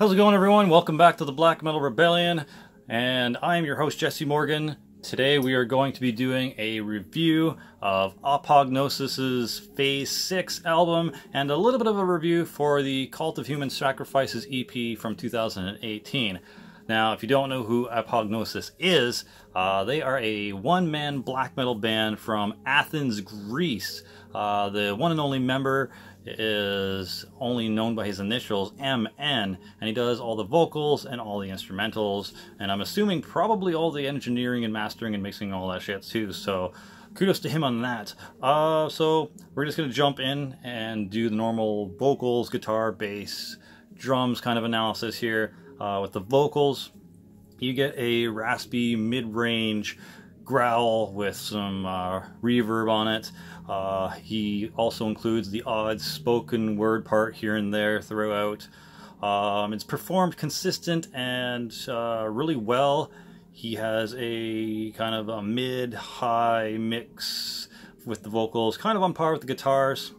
How's it going, everyone? Welcome back to the Black Metal Rebellion, and I am your host, Jesse Morgan. Today we are going to be doing a review of Apognosis's Phase 6 album, and a little bit of a review for the Cult of Human Sacrifices EP from 2018. Now, if you don't know who Apognosis is, uh, they are a one-man black metal band from Athens, Greece. Uh, the one and only member is only known by his initials MN and he does all the vocals and all the instrumentals and I'm assuming probably all the engineering and mastering and mixing and all that shit too so kudos to him on that uh, so we're just gonna jump in and do the normal vocals guitar bass drums kind of analysis here uh, with the vocals you get a raspy mid-range growl with some uh, reverb on it. Uh, he also includes the odd spoken word part here and there throughout. Um, it's performed consistent and uh, really well. He has a kind of a mid-high mix with the vocals, kind of on par with the guitars.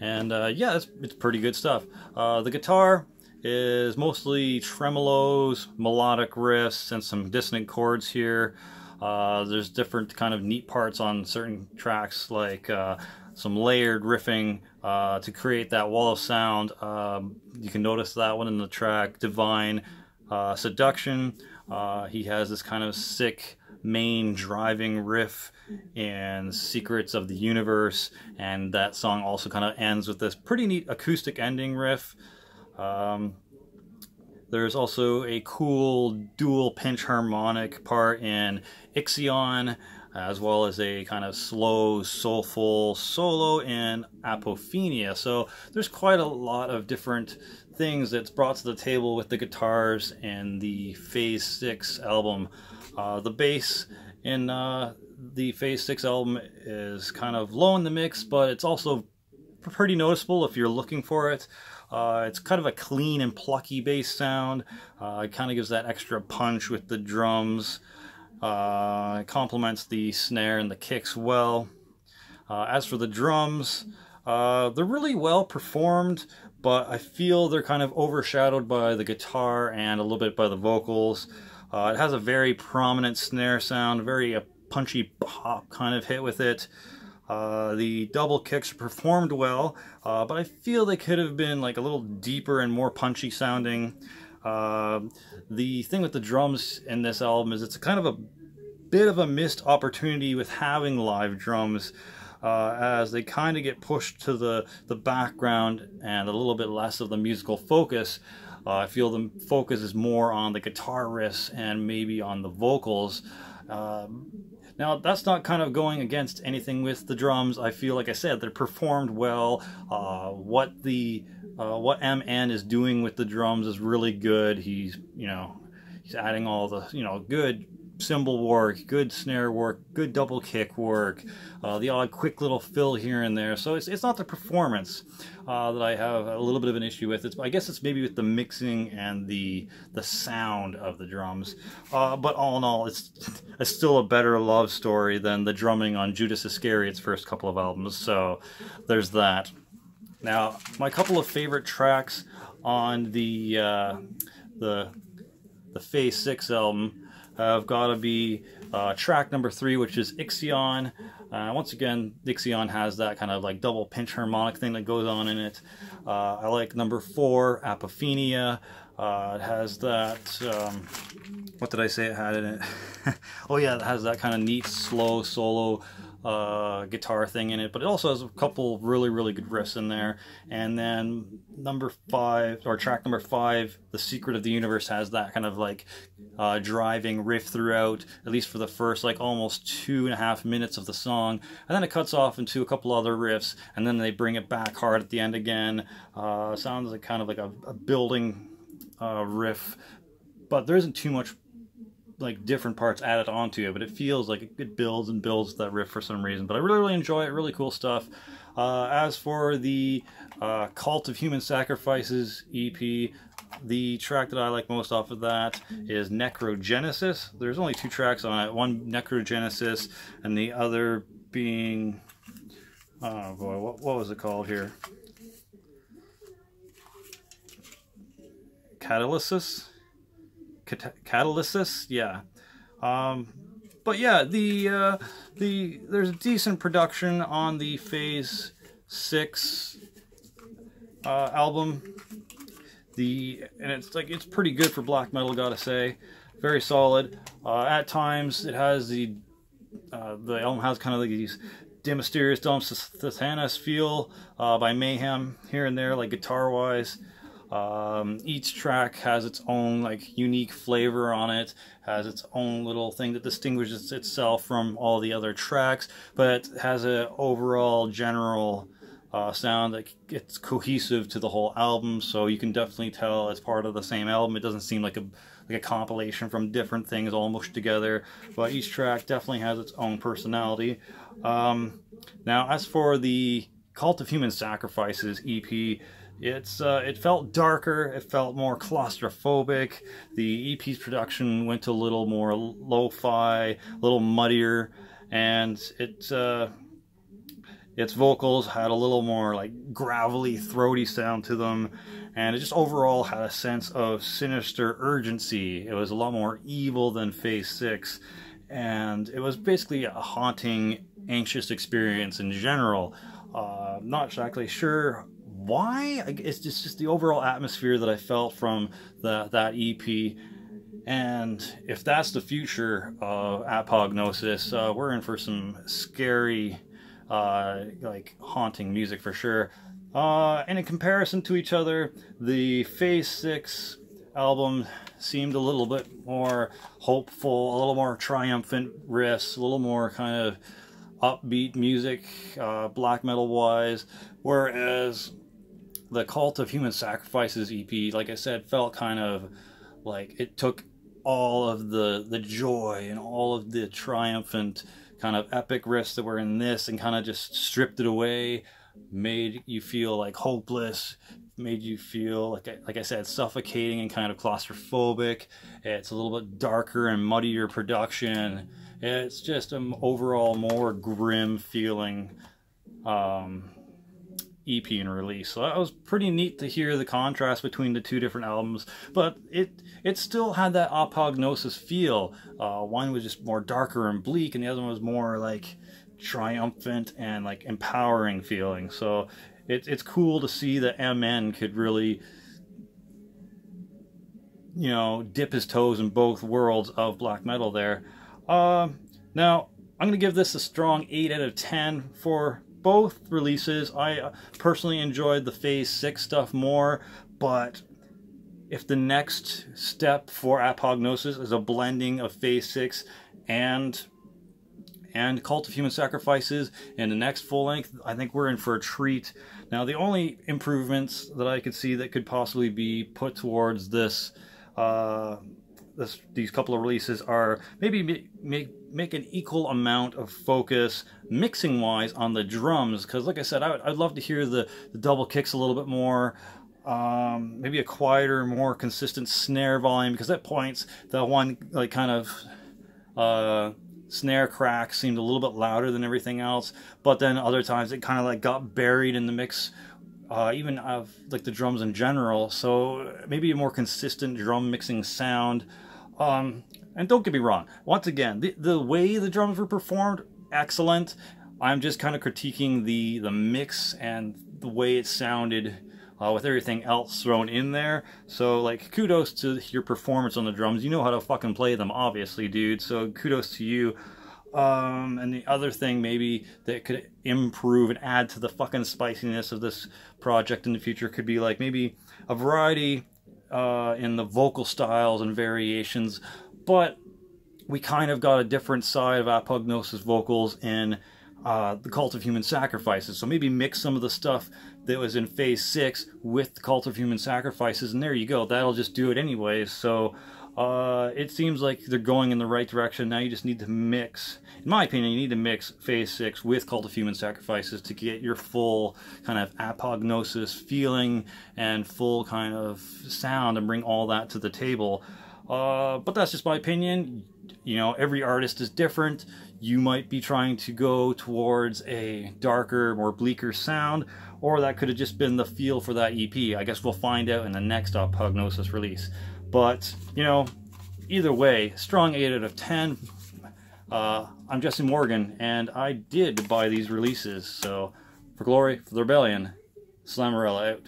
And uh, yeah, it's, it's pretty good stuff. Uh, the guitar is mostly tremolos, melodic riffs, and some dissonant chords here. Uh, there's different kind of neat parts on certain tracks, like uh, some layered riffing uh, to create that wall of sound. Um, you can notice that one in the track Divine uh, Seduction. Uh, he has this kind of sick main driving riff and Secrets of the Universe, and that song also kind of ends with this pretty neat acoustic ending riff. Um, there's also a cool dual pinch harmonic part in Ixion, as well as a kind of slow, soulful solo in Apophenia. So there's quite a lot of different things that's brought to the table with the guitars and the Phase 6 album. Uh, the bass in uh, the Phase 6 album is kind of low in the mix, but it's also pretty noticeable if you're looking for it. Uh, it's kind of a clean and plucky bass sound. Uh, it kind of gives that extra punch with the drums. Uh, it complements the snare and the kicks well. Uh, as for the drums, uh, they're really well performed, but I feel they're kind of overshadowed by the guitar and a little bit by the vocals. Uh, it has a very prominent snare sound, very punchy pop kind of hit with it. Uh, the double kicks performed well, uh, but I feel they could have been like a little deeper and more punchy sounding. Uh, the thing with the drums in this album is it's kind of a bit of a missed opportunity with having live drums uh, as they kind of get pushed to the, the background and a little bit less of the musical focus. Uh, I feel the focus is more on the guitar riffs and maybe on the vocals. Um, now, that's not kind of going against anything with the drums. I feel, like I said, they're performed well. Uh, what the uh, what MN is doing with the drums is really good. He's, you know, he's adding all the, you know, good cymbal work, good snare work, good double kick work, uh, the odd quick little fill here and there. So it's, it's not the performance uh, that I have a little bit of an issue with. It's, I guess it's maybe with the mixing and the the sound of the drums. Uh, but all in all, it's, it's still a better love story than the drumming on Judas Iscariot's first couple of albums. So there's that. Now, my couple of favorite tracks on the uh, the the Phase Six album have got to be uh, track number three, which is Ixion. Uh, once again, Ixion has that kind of like double pinch harmonic thing that goes on in it. Uh, I like number four, Apophenia. Uh, it has that, um, what did I say it had in it? oh yeah, it has that kind of neat, slow solo uh, guitar thing in it, but it also has a couple really, really good riffs in there. And then number five, or track number five, The Secret of the Universe has that kind of like uh, driving riff throughout, at least for the first like almost two and a half minutes of the song. And then it cuts off into a couple other riffs, and then they bring it back hard at the end again. Uh, sounds like kind of like a, a building uh, riff, but there isn't too much like different parts added onto it, but it feels like it builds and builds that riff for some reason. But I really, really enjoy it. Really cool stuff. Uh, as for the uh, Cult of Human Sacrifices EP, the track that I like most off of that is Necrogenesis. There's only two tracks on it. One Necrogenesis, and the other being oh boy, what, what was it called here? Catalysis. Cat- Catalysis, yeah. Um, but yeah, the uh, the there's decent production on the Phase Six uh, album. The and it's like it's pretty good for black metal, gotta say. Very solid. Uh, at times, it has the uh, the album has kind of like these De Mysteriis Dom Sathanas feel uh, by Mayhem here and there, like guitar wise. Um, each track has its own like unique flavor on it, has its own little thing that distinguishes itself from all the other tracks, but has a overall general uh, sound that gets cohesive to the whole album. So you can definitely tell it's part of the same album. It doesn't seem like a like a compilation from different things all mushed together, but each track definitely has its own personality. Um, now, as for the Cult of Human Sacrifices EP, it's uh, it felt darker. It felt more claustrophobic. The EP's production went a little more lo-fi, a little muddier, and it uh, its vocals had a little more like gravelly, throaty sound to them, and it just overall had a sense of sinister urgency. It was a lot more evil than Phase Six, and it was basically a haunting, anxious experience in general. Uh, not exactly sure why. It's just, just the overall atmosphere that I felt from the, that EP. And if that's the future of Apognosis, uh, we're in for some scary, uh, like haunting music for sure. Uh, and in comparison to each other, the Phase 6 album seemed a little bit more hopeful, a little more triumphant riffs, a little more kind of upbeat music, uh, black metal wise, whereas the Cult of Human Sacrifices EP, like I said, felt kind of like it took all of the the joy and all of the triumphant kind of epic riffs that were in this and kind of just stripped it away, made you feel like hopeless, made you feel like I, like I said suffocating and kind of claustrophobic. It's a little bit darker and muddier production. It's just an overall more grim feeling um, EP and release. So that was pretty neat to hear the contrast between the two different albums, but it it still had that apognosis feel. Uh, one was just more darker and bleak, and the other one was more like triumphant and like empowering feeling. So it, it's cool to see that MN could really you know dip his toes in both worlds of black metal there. Uh, now I'm gonna give this a strong 8 out of 10 for both releases. I uh, personally enjoyed the Phase 6 stuff more, but if the next step for Apognosis is a blending of Phase 6 and and Cult of Human Sacrifices in the next full length, I think we're in for a treat. Now, the only improvements that I could see that could possibly be put towards this uh, this, these couple of releases are maybe make make an equal amount of focus mixing wise on the drums because like I said I would, I'd love to hear the, the double kicks a little bit more um, maybe a quieter more consistent snare volume because at points the one like kind of uh, snare crack seemed a little bit louder than everything else but then other times it kind of like got buried in the mix uh, even of like the drums in general. So maybe a more consistent drum mixing sound um, and don't get me wrong, once again, the, the way the drums were performed, excellent. I'm just kind of critiquing the, the mix and the way it sounded uh, with everything else thrown in there. So, like, kudos to your performance on the drums. You know how to fucking play them, obviously, dude. So, kudos to you. Um, and the other thing maybe that could improve and add to the fucking spiciness of this project in the future could be like maybe a variety uh, in the vocal styles and variations, but we kind of got a different side of Apognosis vocals in uh, the Cult of Human Sacrifices. So maybe mix some of the stuff that was in Phase 6 with the Cult of Human Sacrifices, and there you go. That'll just do it anyways. So uh, it seems like they're going in the right direction. Now you just need to mix, in my opinion, you need to mix Phase 6 with Cult of Human Sacrifices to get your full kind of apognosis feeling and full kind of sound and bring all that to the table. Uh, but that's just my opinion. you know, every artist is different. You might be trying to go towards a darker, more bleaker sound, or that could have just been the feel for that EP. I guess we'll find out in the next Apognosis release. But, you know, either way, strong 8 out of 10. Uh, I'm Jesse Morgan, and I did buy these releases, so for Glory, for the Rebellion, Slammerella out.